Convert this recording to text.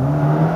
mm you.